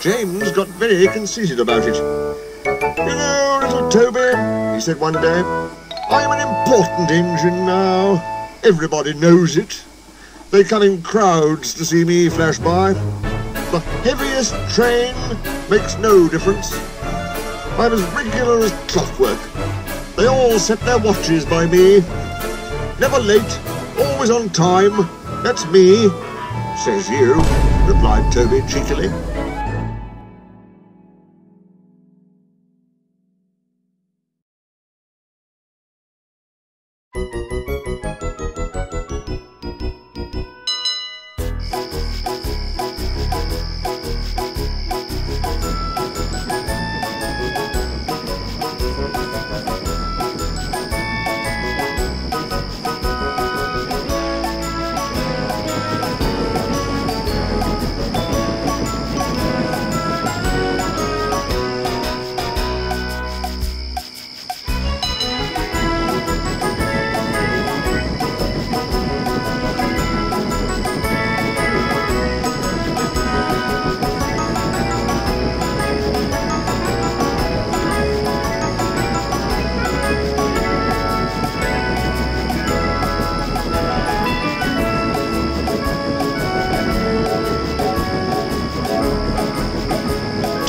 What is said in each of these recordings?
James got very conceited about it. You know, little Toby, he said one day, I'm an important engine now. Everybody knows it. They come in crowds to see me flash by. The heaviest train makes no difference. I'm as regular as clockwork. They all set their watches by me. Never late, always on time. That's me. Says you, replied Toby cheekily.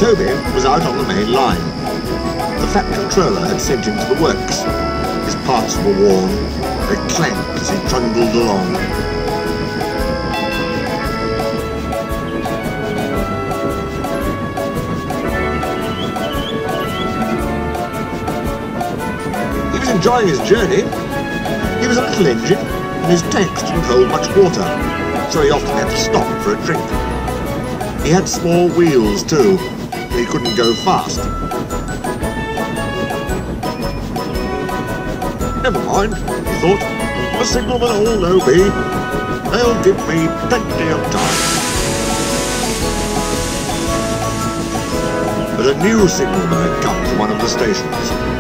Toby was out on the main line. The Fat Controller had sent him to the works. His parts were worn. They clanked as he trundled along. He was enjoying his journey. He was a little engine, and his tanks didn't hold much water, so he often had to stop for a drink. He had small wheels too, he couldn't go fast. Never mind, he thought. The signalmen all know me. They'll give me plenty of time. But a new signalman had come to one of the stations.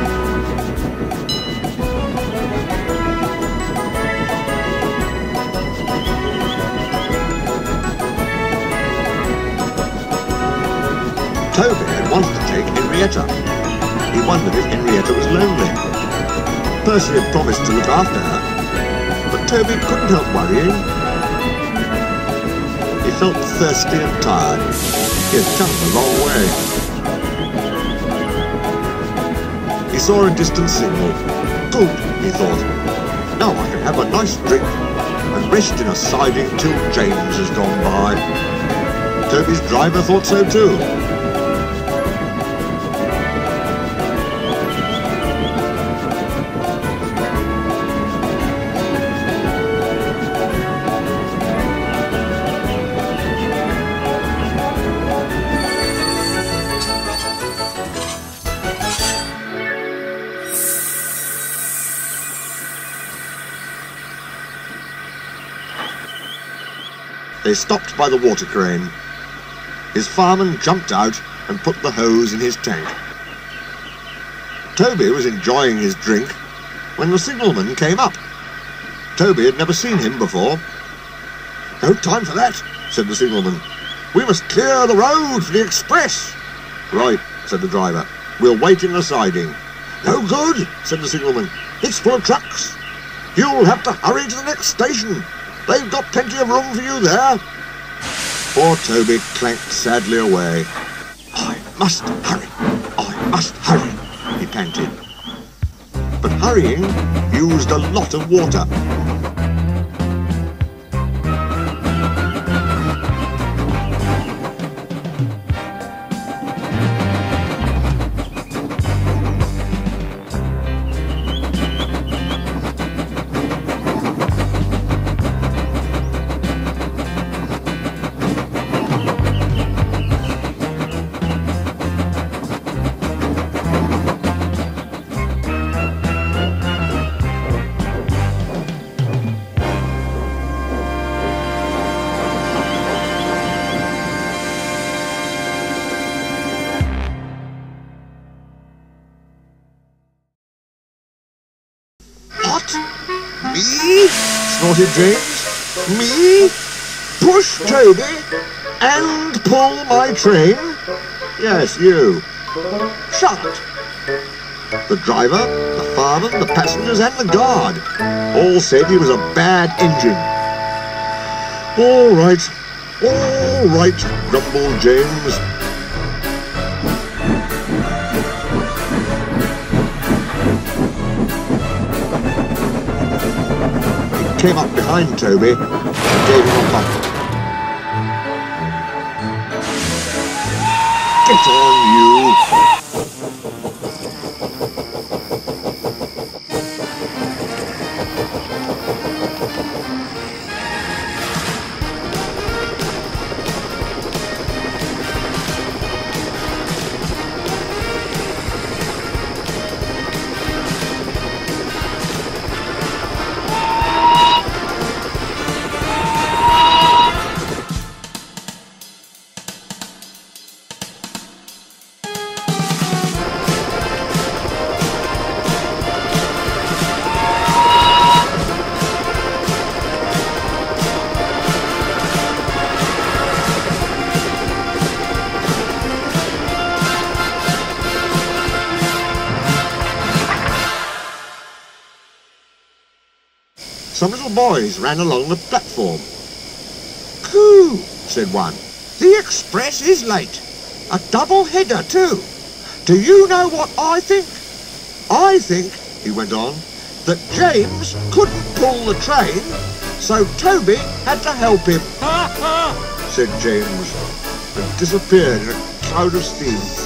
Wondered if Henrietta was lonely. Percy had promised to look after her, but Toby couldn't help worrying. He felt thirsty and tired. He had come a long way. He saw a distant signal. Good, he thought. Now I can have a nice drink and rest in a siding till James has gone by. Toby's driver thought so too. They stopped by the water crane. His fireman jumped out and put the hose in his tank. Toby was enjoying his drink when the signalman came up. Toby had never seen him before. No time for that, said the signalman. We must clear the road for the express. Right, said the driver. We'll wait in the siding. No good, said the signalman. It's full of trucks. You'll have to hurry to the next station. They've got plenty of room for you there. Poor Toby clanked sadly away. I must hurry. I must hurry, he panted. But hurrying used a lot of water. What? Me? snorted James. Me? Push Toby and pull my train? Yes, you. Shut. The driver, the fireman, the passengers and the guard all said he was a bad engine. All right, all right, grumbled James. Came up behind Toby and gave him a bump. Get on, you! Some little boys ran along the platform. Coo, said one. The express is late. A double header too. Do you know what I think? I think, he went on, that James couldn't pull the train, so Toby had to help him, Ha ha, said James, and disappeared in a cloud of steam.